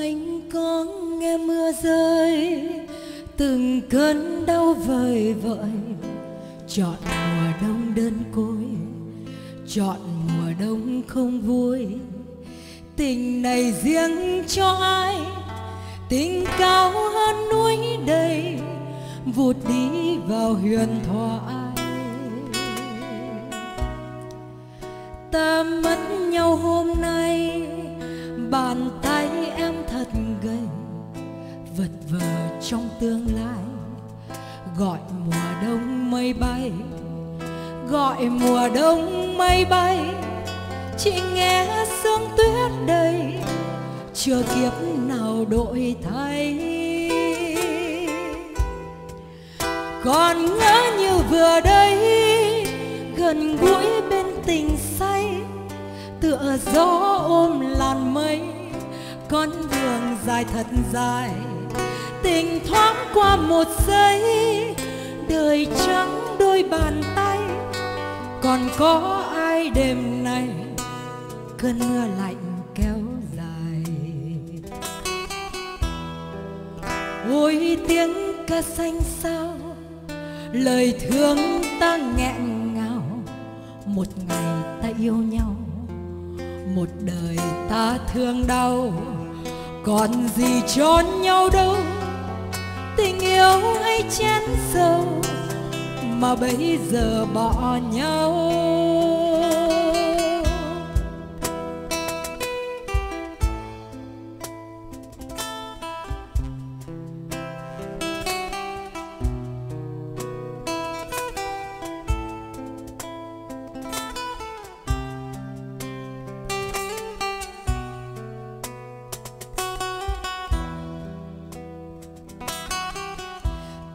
Anh có nghe mưa rơi, từng cơn đau vời vợi. Chọn mùa đông đơn côi, chọn mùa đông không vui. Tình này riêng cho ai, tình cao hơn núi đầy, vụt đi vào huyền thoại. Ta mất nhau hôm nay bàn tay em thật gầy, vật vờ trong tương lai. Gọi mùa đông mây bay, gọi mùa đông mây bay. Chị nghe sương tuyết đầy, chưa kiếp nào đổi thay. Còn ngỡ như vừa đây, gần gũi bên tình xa tựa gió ôm làn mây, con đường dài thật dài. Tình thoáng qua một giây, đời trắng đôi bàn tay. Còn có ai đêm nay cơn mưa lạnh kéo dài? Ôi tiếng ca xanh sao, lời thương ta nghẹn ngào. Một ngày ta yêu nhau một đời ta thương đau. Còn gì cho nhau đâu, tình yêu hay chén sâu, mà bây giờ bỏ nhau.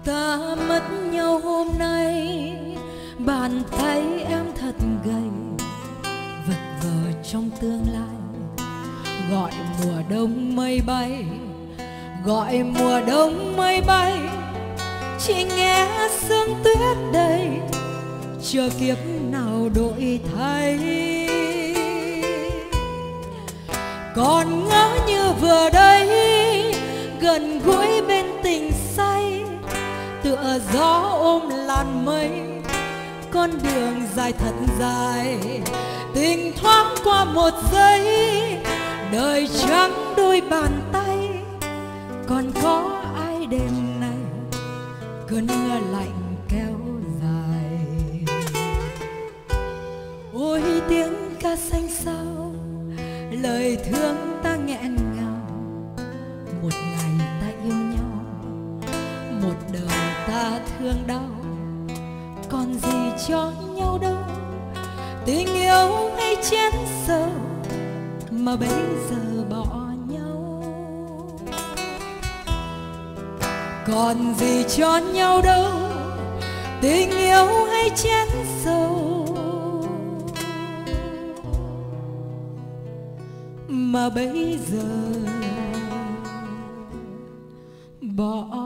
Ta mất nhau hôm nay. Bàn tay em thật gầy, vật vờ trong tương lai. Gọi mùa đông mây bay, gọi mùa đông mây bay. Chỉ nghe sương tuyết đầy, chưa kiếp nào đổi thay. Còn ngỡ như vừa đây, gần gũi tựa gió ôm làn mây, con đường dài thật dài. Tình thoáng qua một giây, đời trắng đôi bàn tay. Còn có ai đêm nay cơn mưa lạnh còn gì cho nhau đâu. Tình yêu hay chén sầu mà bây giờ bỏ nhau. Còn gì cho nhau đâu, tình yêu hay chén sầu mà bây giờ bỏ